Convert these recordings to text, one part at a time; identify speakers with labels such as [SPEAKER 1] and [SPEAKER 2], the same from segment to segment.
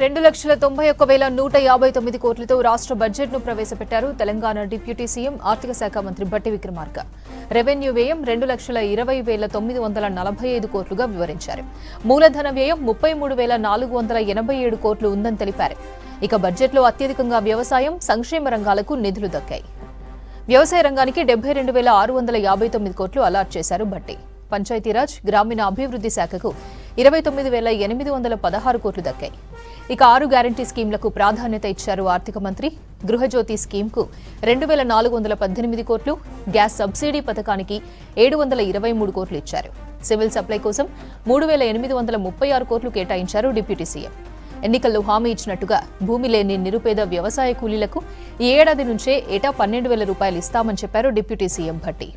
[SPEAKER 1] రెండు లక్షల తొంభై ఒక్క వేల నూట యాభై తొమ్మిది కోట్లతో రాష్ట్ర బడ్జెట్ను ప్రవేశపెట్టారు తెలంగాణ డిప్యూటీ సీఎం ఆర్థిక శాఖ మంత్రి బట్టి విక్రమార్క. రెవెన్యూ వ్యయం రెండు లక్షల ఇరవై వేల తొమ్మిది వందల నలభై ఐదు కోట్లుగా వివరించారు. మూలధన వ్యయం ముప్పై మూడు వేల నాలుగు వందల ఎనభై ఏడు కోట్లు ఉందని తెలిపారు. ఇక బడ్జెట్లో అత్యధికంగా వ్యవసాయం సంక్షేమ రంగాలకు నిధులు దక్కాయి. వ్యవసాయ రంగానికి డెబ్బై రెండు వేల ఆరు వందల యాభై తొమ్మిది కోట్లు అలాట్ చేశారు బట్టి. పంచాయతీరాజ్ గ్రామీణ అభివృద్ధి శాఖకు ఇరవై తొమ్మిది వేల ఎనిమిది వందల పదహారు కోట్లు దక్కాయి. ఇక ఆరు గ్యారంటీ స్కీంలకు ప్రాధాన్యత ఇచ్చారు ఆర్థిక మంత్రి. గృహజ్యోతి స్కీమ్కు రెండు వేల నాలుగు వందల పద్దెనిమిది కోట్లు గ్యాస్ సబ్సిడీ పథకానికి ఏడు వందల ఇరవై మూడు కోట్లు ఇచ్చారు. సివిల్ సప్లై కోసం మూడు వేల ఎనిమిది వందల ముప్పై ఆరు కోట్లు కేటాయించారు డిప్యూటీ సీఎం. ఎన్నికల్లో హామీ ఇచ్చినట్టుగా భూమి లేని నిరుపేద వ్యవసాయ కూలీలకు ఈ ఏడాది నుంచే ఏటా పన్నెండు వేల రూపాయలు ఇస్తామని చెప్పారు డిప్యూటీ సీఎం భట్టి.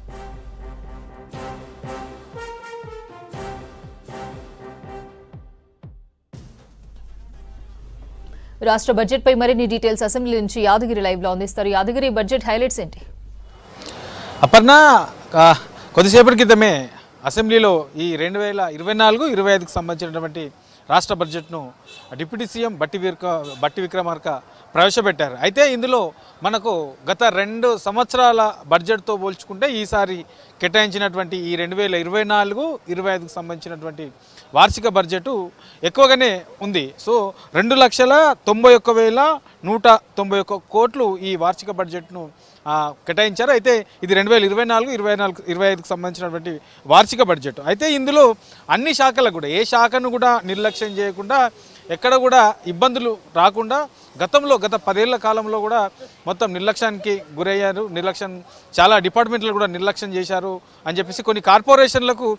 [SPEAKER 1] రాష్ట్ర బడ్జెట్ పై మరిన్ని డీటెయిల్స్ అసెంబ్లీ నుంచి యాదగిరి లైవ్లో అందిస్తారు. యాదగిరి బడ్జెట్ హైలైట్స్ ఏంటి?
[SPEAKER 2] అపర్ణ కొద్దిసేపటి క్రితమే అసెంబ్లీలో ఈ రెండు వేల ఇరవై నాలుగు ఇరవై ఐదుకు సంబంధించినటువంటి రాష్ట్ర బడ్జెట్ను డిప్యూటీ సీఎం బట్టి విక్ర బట్టి విక్రమార్క ప్రవేశపెట్టారు. అయితే ఇందులో మనకు గత రెండు సంవత్సరాల బడ్జెట్తో పోల్చుకుంటే ఈసారి కేటాయించినటువంటి ఈ రెండు వేల ఇరవై నాలుగు ఇరవై ఐదుకు సంబంధించినటువంటి వార్షిక బడ్జెట్ ఎక్కువగానే ఉంది. సో రెండు లక్షల తొంభై ఒక్క వేల నూట తొంభై ఒక్క కోట్లు ఈ వార్షిక బడ్జెట్ను కేటాయించారు. అయితే ఇది రెండు వేల ఇరవై నాలుగు ఇరవై నాలుగు ఇరవై ఐదుకు సంబంధించినటువంటి వార్షిక బడ్జెట్. అయితే ఇందులో అన్ని శాఖలకు కూడా ఏ శాఖను కూడా నిర్లక్ష్యం చేయకుండా ఎక్కడ కూడా ఇబ్బందులు రాకుండా గతంలో గత పదేళ్ళ కాలంలో కూడా మొత్తం నిర్లక్ష్యానికి గురయ్యారు. నిర్లక్ష్యం చాలా డిపార్ట్మెంట్లు కూడా నిర్లక్ష్యం చేశారు అని చెప్పేసి కొన్ని కార్పొరేషన్లకు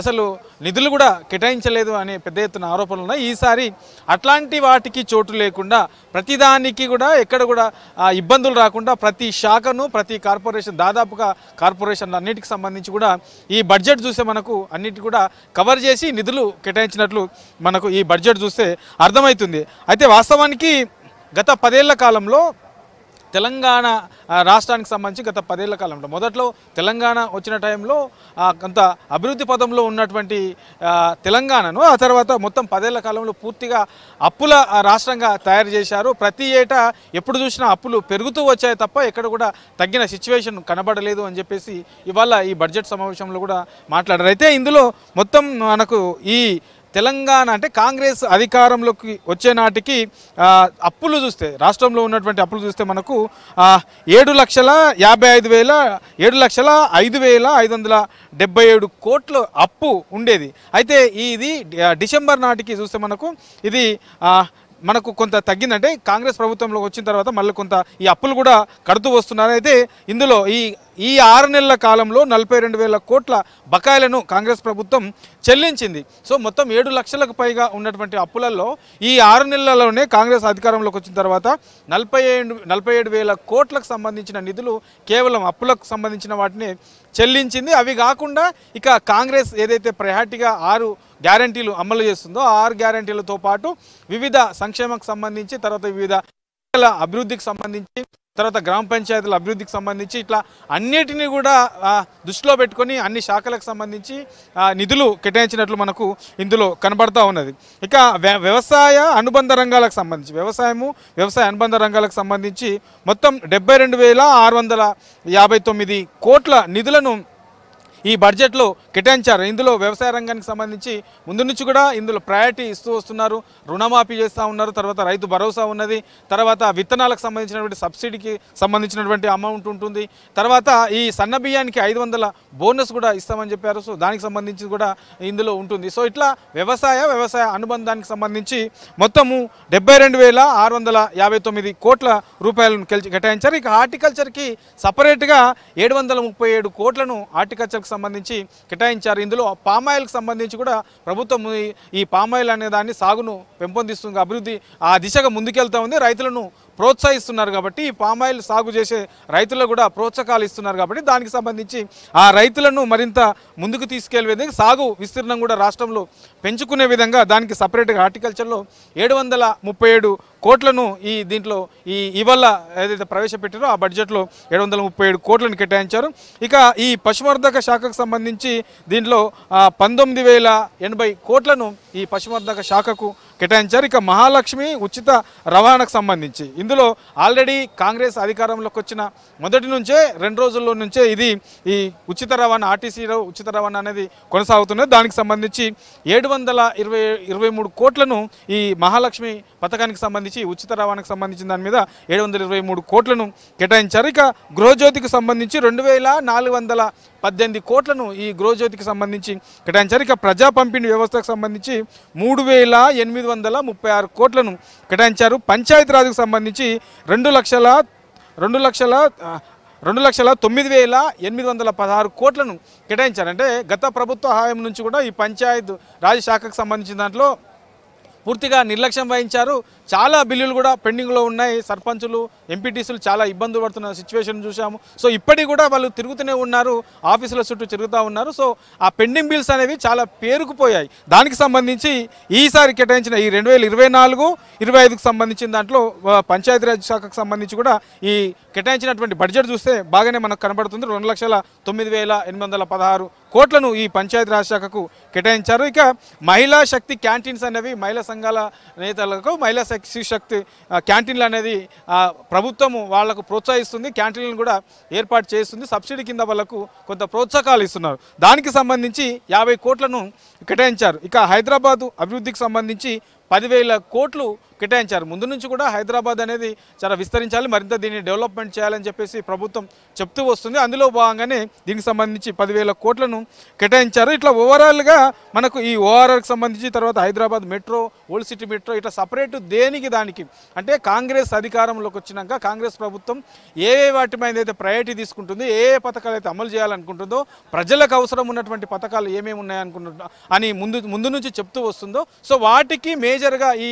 [SPEAKER 2] అసలు నిధులు కూడా కేటాయించలేదు అనే పెద్ద ఎత్తున ఆరోపణలు ఉన్నాయి. ఈసారి అట్లాంటి వాటికి చోటు లేకుండా ప్రతిదానికి కూడా ఎక్కడ కూడా ఇబ్బందులు రాకుండా ప్రతి శాఖను ప్రతి కార్పొరేషన్ దాదాపుగా కార్పొరేషన్లు అన్నిటికి సంబంధించి కూడా ఈ బడ్జెట్ చూస్తే మనకు అన్నిటి కూడా కవర్ చేసి నిధులు కేటాయించినట్లు మనకు ఈ బడ్జెట్ చూస్తే అర్థమవుతుంది. అయితే వాస్తవానికి గత పదేళ్ళ కాలంలో తెలంగాణ రాష్ట్రానికి సంబంధించి గత పదేళ్ళ కాలంలో మొదట్లో తెలంగాణ వచ్చిన టైంలో కొంత అభివృద్ధి పదంలో ఉన్నటువంటి తెలంగాణను ఆ తర్వాత మొత్తం పదేళ్ళ కాలంలో పూర్తిగా అప్పుల రాష్ట్రంగా తయారు చేశారు. ప్రతి ఏటా ఎప్పుడు చూసినా అప్పులు పెరుగుతూ వచ్చాయి తప్ప ఎక్కడ కూడా తగ్గిన సిచ్యువేషన్ కనబడలేదు అని చెప్పేసి ఇవాళ ఈ బడ్జెట్ సమావేశంలో కూడా మాట్లాడారు. అయితే ఇందులో మొత్తం మనకు ఈ తెలంగాణ అంటే కాంగ్రెస్ అధికారంలోకి వచ్చే నాటికి అప్పులు చూస్తే రాష్ట్రంలో ఉన్నటువంటి అప్పులు చూస్తే మనకు ఏడు లక్షల యాభై ఐదు వేల ఏడు లక్షల ఐదు వేల ఐదు వందల డెబ్బై ఏడు కోట్ల అప్పు ఉండేది. అయితే ఇది డిసెంబర్ నాటికి చూస్తే మనకు ఇది మనకు కొంత తగ్గిందంటే కాంగ్రెస్ ప్రభుత్వంలోకి వచ్చిన తర్వాత మళ్ళీ కొంత ఈ అప్పులు కూడా కడుతూ వస్తున్నారు. అయితే ఇందులో ఈ ఈ ఆరు నెలల కాలంలో నలభై రెండు వేల కోట్ల బకాయిలను కాంగ్రెస్ ప్రభుత్వం చెల్లించింది. సో మొత్తం ఏడు లక్షలకు పైగా ఉన్నటువంటి అప్పులలో ఈ ఆరు నెలలలోనే కాంగ్రెస్ అధికారంలోకి వచ్చిన తర్వాత నలభై ఏడు నలభై ఏడు వేల కోట్లకు సంబంధించిన నిధులు కేవలం అప్పులకు సంబంధించిన వాటిని చెల్లించింది. అవి కాకుండా ఇక కాంగ్రెస్ ఏదైతే ప్రయారిటీగా ఆరు గ్యారంటీలు అమలు చేస్తుందో ఆరు గ్యారంటీలతో పాటు వివిధ సంక్షేమకు సంబంధించి తర్వాత వివిధ అభివృద్ధికి సంబంధించి తర్వాత గ్రామ పంచాయతీల అభివృద్ధికి సంబంధించి ఇట్లా అన్నిటినీ కూడా దృష్టిలో పెట్టుకొని అన్ని శాఖలకు సంబంధించి నిధులు కేటాయించినట్లు మనకు ఇందులో కనబడతా ఉన్నది. ఇక వ్య- వ్యవసాయ అనుబంధ రంగాలకు సంబంధించి వ్యవసాయము వ్యవసాయ అనుబంధ రంగాలకు సంబంధించి మొత్తం డెబ్బై రెండు వేల ఆరు వందల యాభై తొమ్మిది కోట్ల నిధులను ఈ బడ్జెట్లో కేటాయించారు. ఇందులో వ్యవసాయ రంగానికి సంబంధించి ముందు నుంచి కూడా ఇందులో ప్రయారిటీ ఇస్తూ వస్తున్నారు. రుణమాఫీ చేస్తూ ఉన్నారు. తర్వాత రైతు భరోసా ఉన్నది. తర్వాత విత్తనాలకు సంబంధించినటువంటి సబ్సిడీకి సంబంధించినటువంటి అమౌంట్ ఉంటుంది. తర్వాత ఈ సన్న బియ్యానికి ఐదు వందల బోనస్ కూడా ఇస్తామని చెప్పారు. సో దానికి సంబంధించి కూడా ఇందులో ఉంటుంది. సో ఇట్లా వ్యవసాయ వ్యవసాయ అనుబంధానికి సంబంధించి మొత్తము డెబ్బై రెండు వేల ఆరు వందల యాభై తొమ్మిది కోట్ల రూపాయలను కేటాయించారు. ఇక హార్టికల్చర్కి సపరేట్గా ఏడు వందల ముప్పై ఏడు కోట్లను హార్టికల్చర్కి సంబంధించి కేటాయించారు. ఇందులో పామాయిల్కి సంబంధించి కూడా ప్రభుత్వం ఈ- ఈ పామాయిల్ అనే దాన్ని సాగును పెంపొందిస్తుంది. అభివృద్ధి ఆ దిశగా ముందుకెళ్తా ఉంది. రైతులను ప్రోత్సహిస్తున్నారు కాబట్టి ఈ పామాయిల్ సాగు చేసే రైతులకు కూడా ప్రోత్సాహాలు ఇస్తున్నారు కాబట్టి దానికి సంబంధించి ఆ రైతులను మరింత ముందుకు తీసుకెళ్ళే విధంగా సాగు విస్తీర్ణం కూడా రాష్ట్రంలో పెంచుకునే విధంగా దానికి సపరేట్గా హార్టికల్చర్లో ఏడు వందల ముప్పై ఏడు కోట్లను ఈ దీంట్లో ఈ ఇవల్ల ఏదైతే ప్రవేశపెట్టారో ఆ బడ్జెట్లో ఏడు వందల ముప్పై ఏడు కోట్లను కేటాయించారు. ఇక ఈ పశువర్ధక శాఖకు సంబంధించి దీంట్లో పంతొమ్మిది వేల ఎనభై కోట్లను ఈ పశువర్ధక శాఖకు కేటాయించారు. ఇక మహాలక్ష్మి ఉచిత రవాణాకు సంబంధించి. ఇందులో ఆల్రెడీ కాంగ్రెస్ అధికారంలోకి వచ్చిన మొదటి నుంచే రెండు రోజుల్లో నుంచే ఇది ఈ ఉచిత రవాణా ఆర్టీసీలో ఉచిత రవాణా అనేది కొనసాగుతున్నది. దానికి సంబంధించి ఏడు వందల ఇరవై ఇరవై మూడు కోట్లను ఈ మహాలక్ష్మి పథకానికి సంబంధించి ఉచిత రవాణాకు సంబంధించిన దాని మీద ఏడు వందల ఇరవై మూడు కోట్లను కేటాయించారు. ఇక గృహజ్యోతికి సంబంధించి రెండు వేల నాలుగు వందల పద్దెనిమిది కోట్లను ఈ గృహజ్యోతికి సంబంధించి కేటాయించారు. ఇక ప్రజా పంపిణీ వ్యవస్థకు సంబంధించి మూడు వేల ఎనిమిది వందల ముప్పై ఆరు కోట్లను కేటాయించారు. పంచాయతీరాజ్కు సంబంధించి రెండు లక్షల రెండు లక్షల రెండు లక్షల తొమ్మిది వేల ఎనిమిది వందల పదహారు కోట్లను కేటాయించారు. అంటే గత ప్రభుత్వ హాయం నుంచి కూడా ఈ పంచాయత్ రాజ్ శాఖకు సంబంధించిన దాంట్లో పూర్తిగా నిర్లక్ష్యం వహించారు. చాలా బిల్లులు కూడా పెండింగ్లో ఉన్నాయి. సర్పంచులు ఎంపీటీసీలు చాలా ఇబ్బందులు పడుతున్న సిచ్యువేషన్ చూసాము సో ఇప్పటికి కూడా వాళ్ళు తిరుగుతూనే ఉన్నారు. ఆఫీసుల చుట్టూ తిరుగుతూ ఉన్నారు. సో ఆ పెండింగ్ బిల్స్ అనేవి చాలా పేరుకుపోయాయి. దానికి సంబంధించి ఈసారి కేటాయించిన ఈ రెండు వేల ఇరవై నాలుగు ఇరవై ఐదుకు సంబంధించిన దాంట్లో పంచాయతీరాజ్ శాఖకు సంబంధించి కూడా ఈ కేటాయించినటువంటి బడ్జెట్ చూస్తే బాగానే మనకు కనబడుతుంది. రెండు లక్షల తొమ్మిది వేల ఎనిమిది వందల పదహారు కోట్లను ఈ పంచాయతీరాజ్ శాఖకు కేటాయించారు. ఇక మహిళా శక్తి క్యాంటీన్స్ అనేవి మహిళా సంఘాల నేతలకు మహిళా శక్తి శక్తి క్యాంటీన్లు అనేది ప్రభుత్వము వాళ్ళకు ప్రోత్సహిస్తుంది క్యాంటీన్లను కూడా ఏర్పాటు చేస్తుంది సబ్సిడీ కింద వాళ్ళకు కొంత ప్రోత్సాహకాలు ఇస్తున్నారు. దానికి సంబంధించి యాభై కోట్లను కేటాయించారు. ఇక హైదరాబాదు అభివృద్ధికి సంబంధించి పదివేల కోట్లు కేటాయించారు. ముందు నుంచి కూడా హైదరాబాద్ అనేది చాలా విస్తరించాలి మరింత దీన్ని డెవలప్మెంట్ చేయాలని చెప్పేసి ప్రభుత్వం చెప్తూ వస్తుంది. అందులో భాగంగానే దీనికి సంబంధించి పదివేల కోట్లను కేటాయించారు. ఇట్లా ఓవరాల్గా మనకు ఈ ఓఆర్ఆర్కి సంబంధించి తర్వాత Hyderabad metro old city metro ఇట్లా సపరేట్ దేనికి దానికి అంటే కాంగ్రెస్ అధికారంలోకి వచ్చినాక కాంగ్రెస్ ప్రభుత్వం ఏ ఏ వాటి మీద అయితే ప్రయారిటీ తీసుకుంటుందో ఏ ఏ పథకాలు అయితే అమలు చేయాలనుకుంటుందో ప్రజలకు అవసరం ఉన్నటువంటి పథకాలు ఏమేమి ఉన్నాయనుకుంటున్నా అని ముందు ముందు నుంచి చెప్తూ వస్తుందో. సో వాటికి మేజర్గా ఈ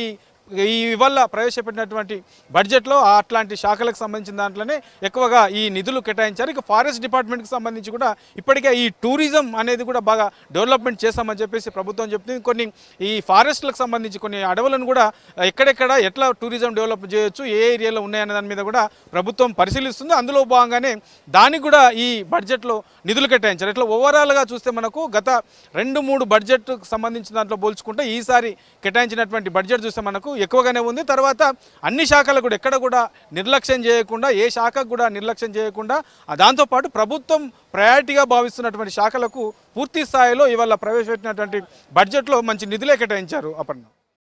[SPEAKER 2] ఈ ఇవాళ ప్రవేశపెట్టినటువంటి బడ్జెట్లో అట్లాంటి శాఖలకు సంబంధించిన దాంట్లోనే ఎక్కువగా ఈ నిధులు కేటాయించారు. ఇక ఫారెస్ట్ డిపార్ట్మెంట్కి సంబంధించి కూడా ఇప్పటికే ఈ టూరిజం అనేది కూడా బాగా డెవలప్మెంట్ చేస్తామని చెప్పేసి ప్రభుత్వం చెప్తుంది. కొన్ని ఈ ఫారెస్ట్లకు సంబంధించి కొన్ని అడవులను కూడా ఎక్కడెక్కడ ఎట్లా టూరిజం డెవలప్ చేయొచ్చు ఏ ఏరియాలో ఉన్నాయనే దాని మీద కూడా ప్రభుత్వం పరిశీలిస్తుంది. అందులో భాగంగానే దానికి కూడా ఈ బడ్జెట్లో నిధులు కేటాయించారు. ఇట్లా ఓవరాల్గా చూస్తే మనకు గత రెండు మూడు బడ్జెట్కు సంబంధించిన దాంట్లో పోల్చుకుంటే ఈసారి కేటాయించినటువంటి బడ్జెట్ చూస్తే మనకు ఎక్కువగానే ఉంది. తర్వాత అన్ని శాఖలకు కూడా ఎక్కడ కూడా నిర్లక్ష్యం చేయకుండా ఏ శాఖకు కూడా నిర్లక్ష్యం చేయకుండా దాంతోపాటు ప్రభుత్వం ప్రయారిటీగా భావిస్తున్నటువంటి శాఖలకు పూర్తి స్థాయిలో ఇవాళ ప్రవేశపెట్టినటువంటి బడ్జెట్లో మంచి నిధులే కేటాయించారు అపర్ణ.